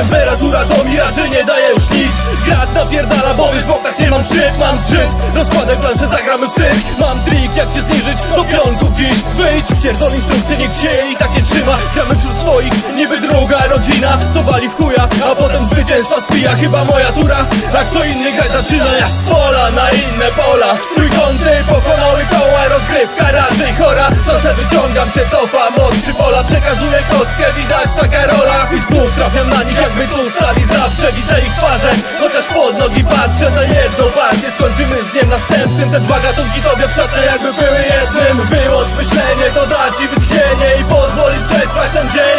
Temperatura to mi raczej nie daje już nic? Grat napierdala, bo wiesz w oknach nie mam szyb Mam zgrzyt, rozkładaj planszę, zagramy w Mam trik, jak cię zniżyć do pionków dziś. Wyjdź, pierdol instrukcje, niech się i tak nie trzyma. Gramy wśród swoich, niby druga rodzina Co wali w chuja, a potem zwycięstwa spija Chyba moja tura, a kto inny grać zaczyna? Ja z pola na inne pola. Trójkąty pokonały koła, rozgrywka raczej chora. Szansę wyciągam się, cofam od pola Przekazuję kostkę, Widzę ich twarze, chociaż pod nogi patrzę na jedną partię. Skończymy z dniem następnym, te dwa gatunki tobie przetnę jakby były jednym. Wyłącz myślenie, to da ci wytchnienie i pozwoli przetrwać ten dzień.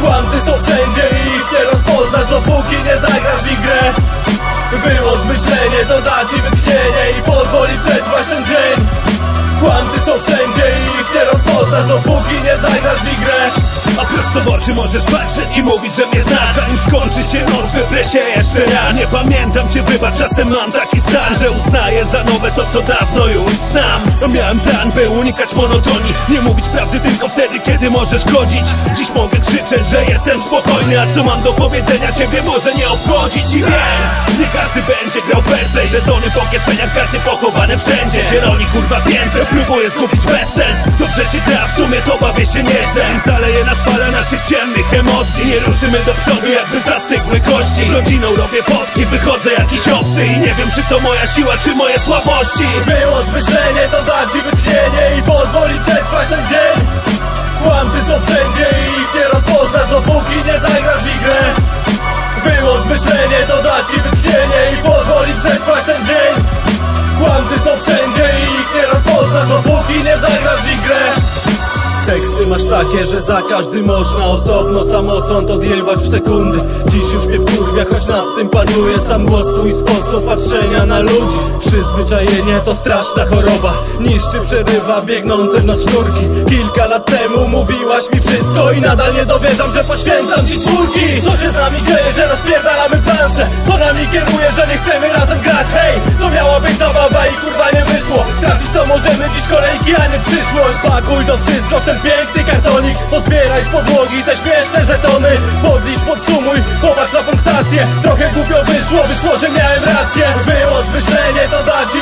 Kłamcy są wszędzie i ich nie rozpoznasz dopóki nie zagrasz w ich grę. Wyłącz myślenie, to da ci wytchnienie i pozwoli przetrwać ten dzień. Kłamcy są wszędzie i ich nie rozpoznasz dopóki nie zagrasz w ich grę prosto możesz patrzeć i mówić, że mnie znasz? Zanim skończy się noc, wyprę się jeszcze raz. Nie pamiętam cię, wybacz, czasem mam taki stan Że uznaję za nowe to, co dawno już znam. Miałem plan, by unikać monotonii Nie mówić prawdy tylko wtedy, kiedy możesz godzić. Dziś mogę krzyczeć, że jestem spokojny A co mam do powiedzenia, ciebie może nie obchodzić. I wiem, nie każdy będzie grał fairplay Żetony po kieszeniach, karty pochowane wszędzie. Zieloni kurwa więcej, próbuję zgubić bezsens Dobrze się gra, w sumie to bawię się nieźle. Fala naszych ciemnych emocji. Nie ruszymy do przodu jakby zastygły kości. Z rodziną robię fotki, wychodzę jakiś obcy. I nie wiem czy to moja siła, czy moje słabości. Wyłącz myślenie, to da ci wytchnienie i pozwoli przetrwać ten dzień takie, że za każdy można osobno Samosąd odjebać w sekundy. Dziś już mnie wkurwia, choć nad tym panuje Sam głos, twój sposób patrzenia na ludzi Przyzwyczajenie to straszna choroba Niszczy, przerywa biegnące w nas sznurki. Kilka lat temu mówiłaś mi wszystko I nadal nie dowierzam, że poświęcam ci czwórki Co się z nami dzieje, że rozpierdalamy planszę? Co nami kieruje, że nie chcemy razem grać? Hej, to miała być zabawa i kurwa nie wyszło. Trafić to możemy dziś kolejki, a nie przyszłość. Pakuj to wszystko w ten piękny kartonik. Pozbieraj z podłogi te śmieszne żetony. Podlicz, podsumuj, popatrz na punktację. Trochę głupio wyszło, wyszło, że miałem rację. Wyłącz myślenie, to da ci